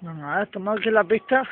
No, nada, esto más que la pista.